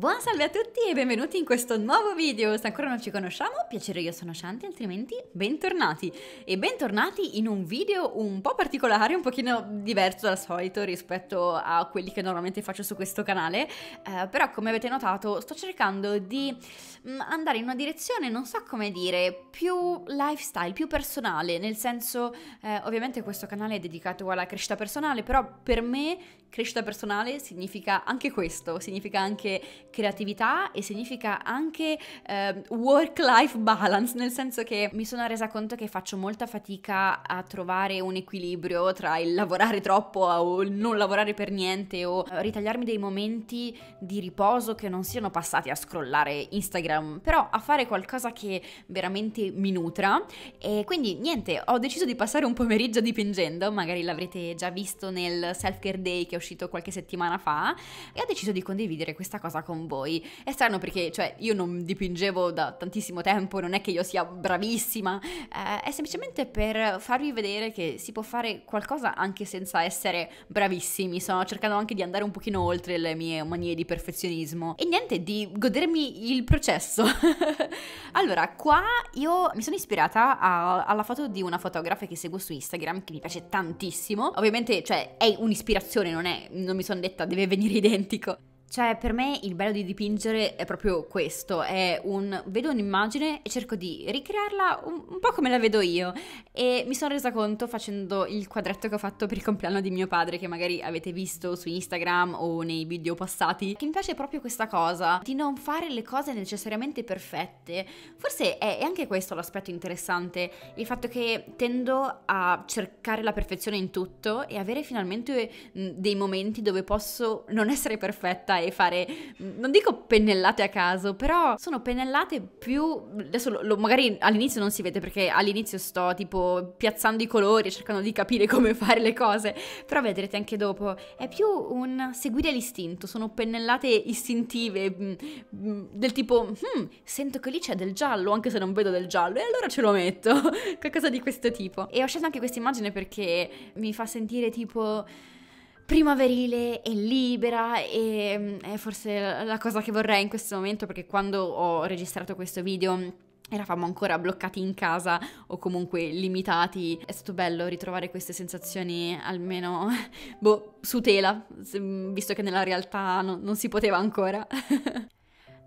Buon salve a tutti e benvenuti in questo nuovo video. Se ancora non ci conosciamo, piacere io sono Shanti, altrimenti bentornati. E bentornati in un video un po' particolare, un pochino diverso dal solito rispetto a quelli che normalmente faccio su questo canale. Eh, però come avete notato sto cercando di mm, andare in una direzione, non so come dire, più lifestyle, più personale. Nel senso, eh, ovviamente questo canale è dedicato alla crescita personale, però per me crescita personale significa anche questo, significa anche creatività e significa anche eh, work-life balance, nel senso che mi sono resa conto che faccio molta fatica a trovare un equilibrio tra il lavorare troppo o il non lavorare per niente o ritagliarmi dei momenti di riposo che non siano passati a scrollare Instagram, però a fare qualcosa che veramente mi nutra. E quindi niente, ho deciso di passare un pomeriggio dipingendo, magari l'avrete già visto nel self-care day che ho uscito qualche settimana fa e ho deciso di condividere questa cosa con voi. È strano perché, cioè, io non dipingevo da tantissimo tempo, non è che io sia bravissima, eh, è semplicemente per farvi vedere che si può fare qualcosa anche senza essere bravissimi. Sto cercando anche di andare un pochino oltre le mie manie di perfezionismo e niente, di godermi il processo. allora, qua io mi sono ispirata a, alla foto di una fotografa che seguo su Instagram che mi piace tantissimo. Ovviamente, cioè, è un'ispirazione, non è non mi sono detta deve venire identico. Cioè, per me il bello di dipingere è proprio questo, è un... vedo un'immagine e cerco di ricrearla un, un, po' come la vedo io e mi sono resa conto facendo il quadretto che ho fatto per il compleanno di mio padre, che magari avete visto su Instagram o nei video passati, che mi piace proprio questa cosa, di non fare le cose necessariamente perfette. Forse è, è anche questo l'aspetto interessante, il fatto che tendo a cercare la perfezione in tutto e avere finalmente dei momenti dove posso non essere perfetta e fare, non dico pennellate a caso, però sono pennellate più, adesso lo, lo, magari all'inizio non si vede perché all'inizio sto tipo piazzando i colori cercando di capire come fare le cose, però vedrete anche dopo, è più un seguire l'istinto, sono pennellate istintive mm, mm, del tipo, hmm, sento che lì c'è del giallo anche se non vedo del giallo e allora ce lo metto, qualcosa di questo tipo. E ho scelto anche questa immagine perché mi fa sentire tipo primaverile e libera e è forse la cosa che vorrei in questo momento perché quando ho registrato questo video eravamo ancora bloccati in casa o comunque limitati. È stato bello ritrovare queste sensazioni almeno boh, su tela, visto che nella realtà no, non si poteva ancora.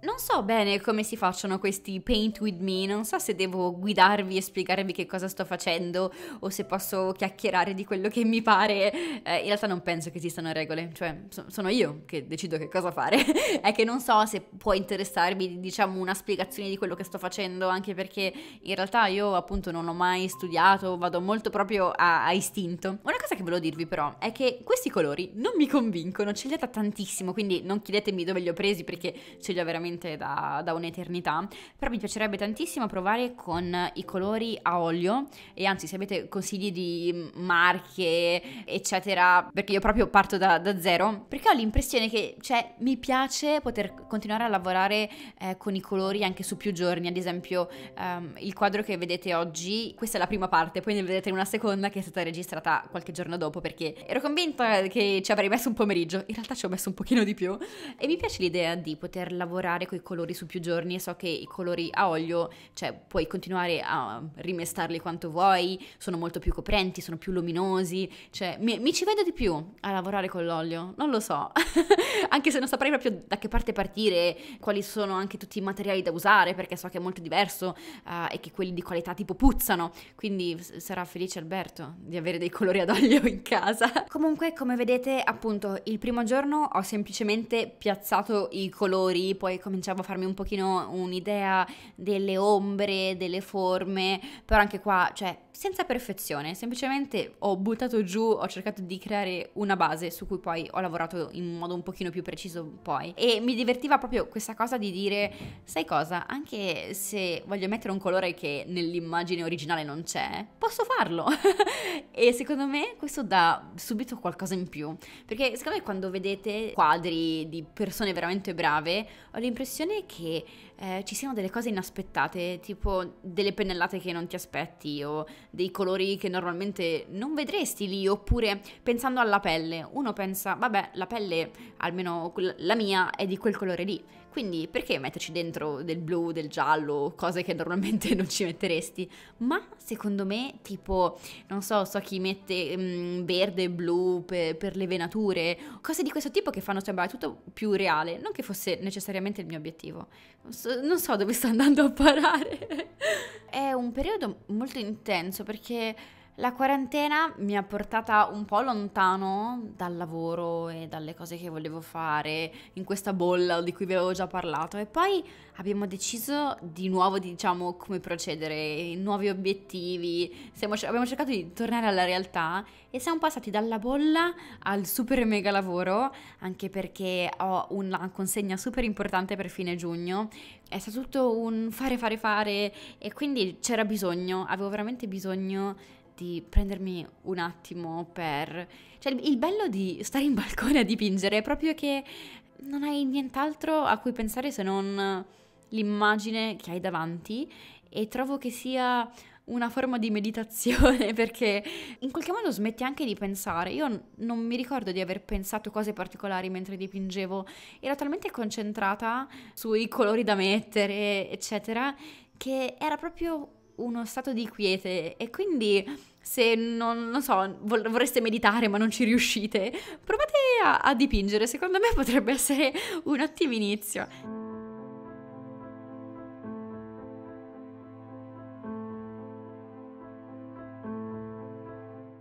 Non so bene come si facciano questi paint with me, non so se devo guidarvi e spiegarvi che cosa sto facendo o se posso chiacchierare di quello che mi pare. Eh, in realtà non penso che esistano regole, cioè so- sono io che decido che cosa fare. È che non so se può interessarvi, diciamo, una spiegazione di quello che sto facendo, anche perché in realtà io appunto non ho mai studiato, vado molto proprio a, a istinto. Una cosa che volevo dirvi però è che questi colori non mi convincono, ce li ho tantissimo, quindi non chiedetemi dove li ho presi perché ce li ho veramente veramente da, da, un'eternità, però mi piacerebbe tantissimo provare con i colori a olio e anzi se avete consigli di marche eccetera, perché io proprio parto da, da zero, perché ho l'impressione che cioè, mi piace poter continuare a lavorare eh, con i colori anche su più giorni, ad esempio um, il quadro che vedete oggi, questa è la prima parte, poi ne vedrete una seconda che è stata registrata qualche giorno dopo perché ero convinta che ci avrei messo un pomeriggio, in realtà ci ho messo un pochino di più. E mi piace l'idea di poter lavorare giocare con i colori su più giorni e so che i colori a olio, cioè puoi continuare a rimestarli quanto vuoi, sono molto più coprenti, sono più luminosi, cioè mi, mi ci vedo di più a lavorare con l'olio, non lo so, anche se non saprei proprio da che parte partire, quali sono anche tutti i materiali da usare, perché so che è molto diverso uh, e che quelli di qualità tipo puzzano, quindi sarà felice Alberto di avere dei colori ad olio in casa. Comunque, come vedete, appunto, il primo giorno ho semplicemente piazzato i colori, poi cominciavo a farmi un pochino un'idea delle ombre, delle forme, però anche qua, cioè, senza perfezione, semplicemente ho buttato giù, ho cercato di creare una base su cui poi ho lavorato in modo un pochino più preciso poi. E mi divertiva proprio questa cosa di dire, sai cosa, anche se voglio mettere un colore che nell'immagine originale non c'è, posso farlo. e secondo me questo dà subito qualcosa in più, perché secondo me quando vedete quadri di persone veramente brave, ho l'impressione che eh, ci siano delle cose inaspettate, tipo delle pennellate che non ti aspetti o dei colori che normalmente non vedresti lì, oppure pensando alla pelle, uno pensa, vabbè, la pelle, almeno la mia, è di quel colore lì. Quindi perché metterci dentro del blu, del giallo, cose che normalmente non ci metteresti? Ma secondo me, tipo, non so, so chi mette mm, verde e blu per, per, le venature, cose di questo tipo che fanno sembrare tutto più reale, non che fosse necessariamente il mio obiettivo. So, non so dove sto andando a parare. È un periodo molto intenso perché la quarantena mi ha portata un po' lontano dal lavoro e dalle cose che volevo fare in questa bolla di cui vi avevo già parlato. E poi abbiamo deciso di nuovo diciamo come procedere, nuovi obiettivi, Siamo, abbiamo cercato di tornare alla realtà e siamo passati dalla bolla al super mega lavoro anche perché ho una consegna super importante per fine giugno, è stato tutto un fare fare fare e quindi c'era bisogno, avevo veramente bisogno di prendermi un attimo per... Cioè il, bello di stare in balcone a dipingere è proprio che non hai nient'altro a cui pensare se non l'immagine che hai davanti e trovo che sia una forma di meditazione perché in qualche modo smetti anche di pensare. Io non mi ricordo di aver pensato cose particolari mentre dipingevo, ero talmente concentrata sui colori da mettere, eccetera, che era proprio uno stato di quiete e quindi se non, non so, vorreste meditare ma non ci riuscite, provate a, a dipingere, secondo me potrebbe essere un ottimo inizio.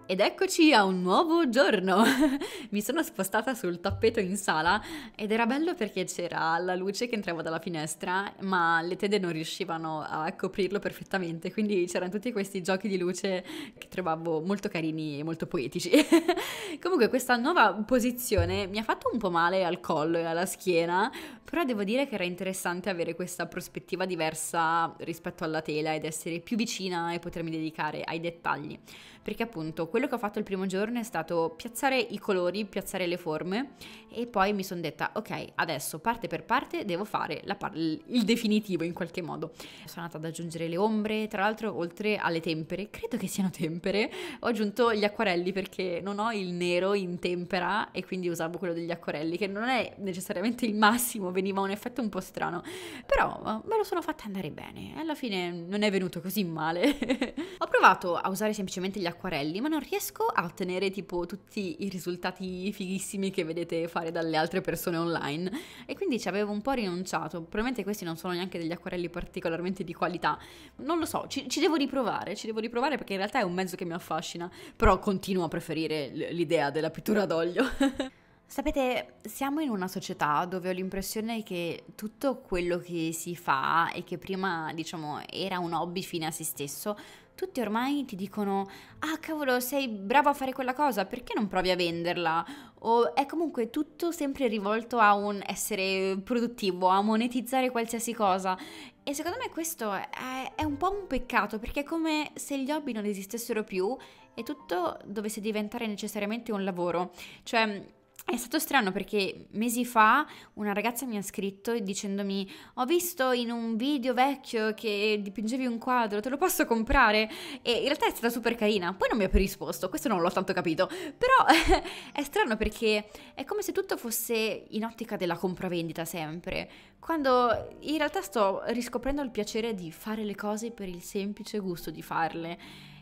Ed eccoci a un nuovo giorno! Mi sono spostata sul tappeto in sala ed era bello perché c'era la luce che entrava dalla finestra, ma le tende non riuscivano a coprirlo perfettamente, quindi c'erano tutti questi giochi di luce che trovavo molto carini e molto poetici. Comunque questa nuova posizione mi ha fatto un po' male al collo e alla schiena, però devo dire che era interessante avere questa prospettiva diversa rispetto alla tela ed essere più vicina e potermi dedicare ai dettagli perché appunto quello che ho fatto il primo giorno è stato piazzare i colori, piazzare le forme e poi mi sono detta ok, adesso parte per parte devo fare par- il definitivo in qualche modo. Sono andata ad aggiungere le ombre, tra l'altro oltre alle tempere, credo che siano tempere, ho aggiunto gli acquarelli perché non ho il nero in tempera e quindi usavo quello degli acquarelli che non è necessariamente il massimo, veniva un effetto un po' strano, però me lo sono fatta andare bene e alla fine non è venuto così male. ho provato a usare semplicemente gli acquarelli, ma non riesco a ottenere tipo tutti i risultati fighissimi che vedete fare dalle altre persone online e quindi ci avevo un po' rinunciato. Probabilmente questi non sono neanche degli acquarelli particolarmente di qualità. Non lo so, ci, ci devo riprovare, ci devo riprovare perché in realtà è un mezzo che mi affascina, però continuo a preferire l'idea della pittura d'olio. Sapete, siamo in una società dove ho l'impressione che tutto quello che si fa e che prima, diciamo, era un hobby fine a se stesso, tutti ormai ti dicono ah cavolo sei bravo a fare quella cosa perché non provi a venderla? O è comunque tutto sempre rivolto a un essere produttivo a monetizzare qualsiasi cosa. E secondo me questo è, è un po' un peccato perché è come se gli hobby non esistessero più e tutto dovesse diventare necessariamente un lavoro. Cioè è stato strano perché mesi fa una ragazza mi ha scritto dicendomi ho visto in un video vecchio che dipingevi un quadro, te lo posso comprare? E in realtà è stata super carina, poi non mi ha più risposto, questo non l'ho tanto capito, però è strano perché è come se tutto fosse in ottica della compravendita sempre, quando in realtà sto riscoprendo il piacere di fare le cose per il semplice gusto di farle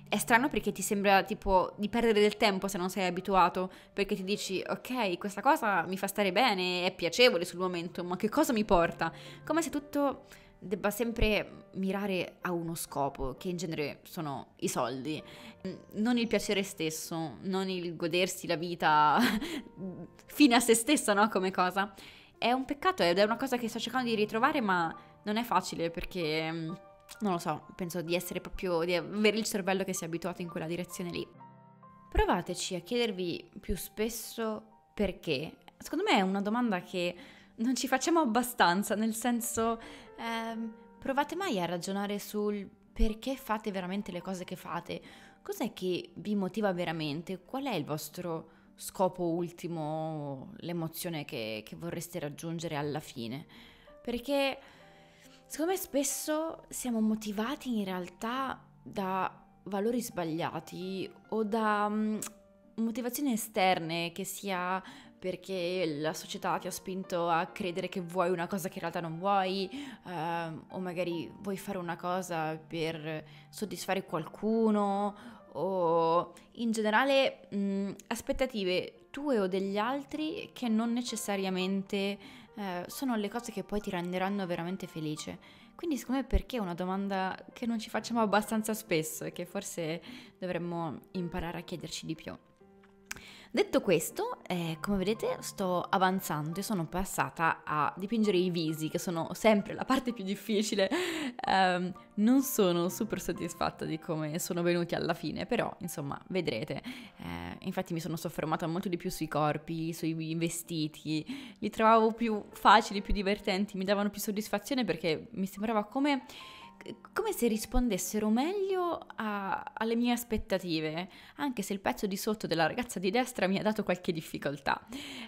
è strano perché ti sembra tipo di perdere del tempo se non sei abituato, perché ti dici ok, questa cosa mi fa stare bene, è piacevole sul momento, ma che cosa mi porta? Come se tutto debba sempre mirare a uno scopo, che in genere sono i soldi, non il piacere stesso, non il godersi la vita fine a se stessa, no? Come cosa. È un peccato ed è una cosa che sto cercando di ritrovare, ma non è facile perché non lo so, penso di essere proprio, di avere il cervello che si è abituato in quella direzione lì. Provateci a chiedervi più spesso perché. Secondo me è una domanda che non ci facciamo abbastanza, nel senso, ehm, provate mai a ragionare sul perché fate veramente le cose che fate? Cos'è che vi motiva veramente? Qual è il vostro scopo ultimo, l'emozione che, che vorreste raggiungere alla fine? Perché secondo me spesso siamo motivati in realtà da valori sbagliati o da um, motivazioni esterne, che sia perché la società ti ha spinto a credere che vuoi una cosa che in realtà non vuoi, uh, o magari vuoi fare una cosa per soddisfare qualcuno, o in generale mh, aspettative tue o degli altri che non necessariamente uh, sono le cose che poi ti renderanno veramente felice. Quindi secondo me perché è una domanda che non ci facciamo abbastanza spesso e che forse dovremmo imparare a chiederci di più. Detto questo, eh, come vedete sto avanzando e sono passata a dipingere i visi, che sono sempre la parte più difficile. Um, non sono super soddisfatta di come sono venuti alla fine, però insomma vedrete. Eh, infatti mi sono soffermata molto di più sui corpi, sui vestiti, li trovavo più facili, più divertenti, mi davano più soddisfazione perché mi sembrava come come se rispondessero meglio a, alle mie aspettative, anche se il pezzo di sotto della ragazza di destra mi ha dato qualche difficoltà.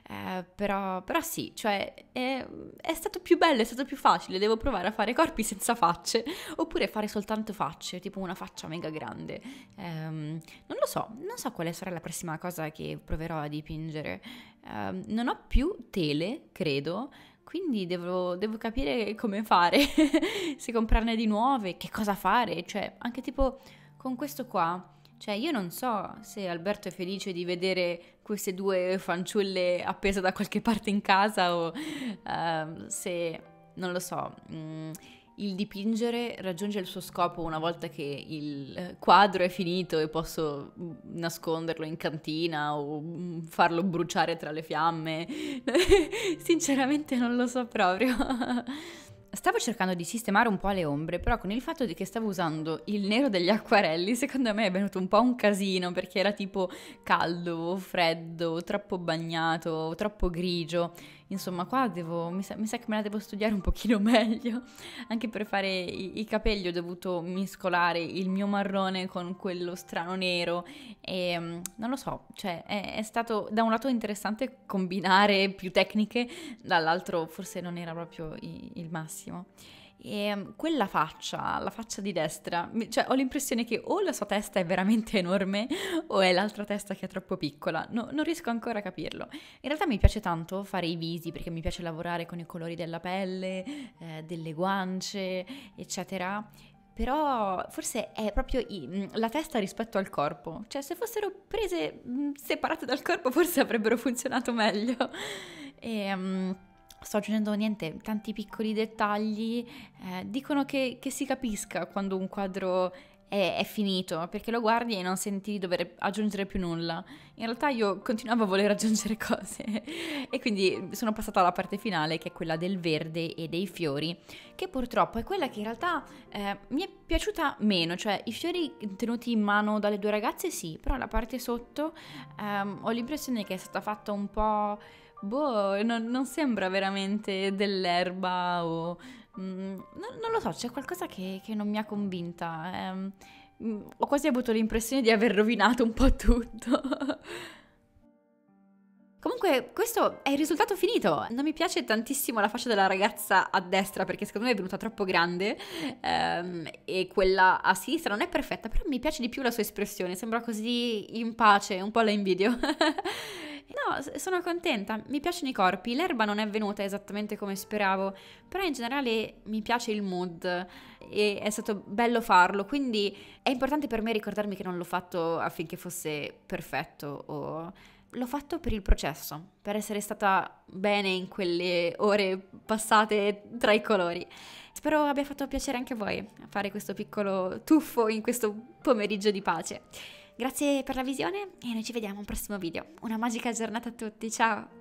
Eh, però, però, sì, cioè è, è, stato più bello, è stato più facile, devo provare a fare corpi senza facce, oppure fare soltanto facce, tipo una faccia mega grande. Eh, non lo so, non so quale sarà la prossima cosa che proverò a dipingere. Eh, non ho più tele, credo, quindi devo, devo capire come fare, se comprarne di nuove, che cosa fare, cioè anche tipo con questo qua. Cioè, io non so se Alberto è felice di vedere queste due fanciulle appese da qualche parte in casa o uh, se, non lo so, mh, mm, il dipingere raggiunge il suo scopo una volta che il quadro è finito e posso mm, nasconderlo in cantina o mm, farlo bruciare tra le fiamme. Sinceramente non lo so proprio. Stavo cercando di sistemare un po' le ombre, però con il fatto di che stavo usando il nero degli acquarelli, secondo me è venuto un po' un casino perché era tipo caldo, freddo, troppo bagnato, troppo grigio. Insomma, qua devo, mi, sa, mi sa che me la devo studiare un pochino meglio. Anche per fare i, i, capelli ho dovuto mescolare il mio marrone con quello strano nero e mm, non lo so, cioè è, è stato da un lato interessante combinare più tecniche, dall'altro forse non era proprio il, il massimo. E mm, quella faccia, la faccia di destra, cioè ho l'impressione che o la sua testa è veramente enorme o è l'altra testa che è troppo piccola, no, non riesco ancora a capirlo. In realtà mi piace tanto fare i visi perché mi piace lavorare con i colori della pelle, eh, delle guance, eccetera. Però forse è proprio mm, la testa rispetto al corpo. Cioè, se fossero prese mm, separate dal corpo, forse avrebbero funzionato meglio. E, um, sto aggiungendo niente, tanti piccoli dettagli, eh, dicono che, che, si capisca quando un quadro è, è, finito, perché lo guardi e non senti di dover aggiungere più nulla. In realtà io continuavo a voler aggiungere cose e quindi sono passata alla parte finale che è quella del verde e dei fiori, che purtroppo è quella che in realtà eh, mi è piaciuta meno, cioè i fiori tenuti in mano dalle due ragazze sì, però la parte sotto ehm, ho l'impressione che è stata fatta un po' boh, non, non sembra veramente dell'erba o... Mm, non, non, lo so, c'è qualcosa che, che non mi ha convinta. Eh, ho quasi avuto l'impressione di aver rovinato un po' tutto. Comunque, questo è il risultato finito. Non mi piace tantissimo la faccia della ragazza a destra perché secondo me è venuta troppo grande ehm, e quella a sinistra non è perfetta, però mi piace di più la sua espressione, sembra così in pace, un po' la invidio. No, sono contenta, mi piacciono i corpi, l'erba non è venuta esattamente come speravo, però in generale mi piace il mood e è stato bello farlo, quindi è importante per me ricordarmi che non l'ho fatto affinché fosse perfetto o l'ho fatto per il processo, per essere stata bene in quelle ore passate tra i colori. Spero abbia fatto piacere anche a voi fare questo piccolo tuffo in questo pomeriggio di pace. Grazie per la visione e noi ci vediamo al prossimo video. Una magica giornata a tutti, ciao!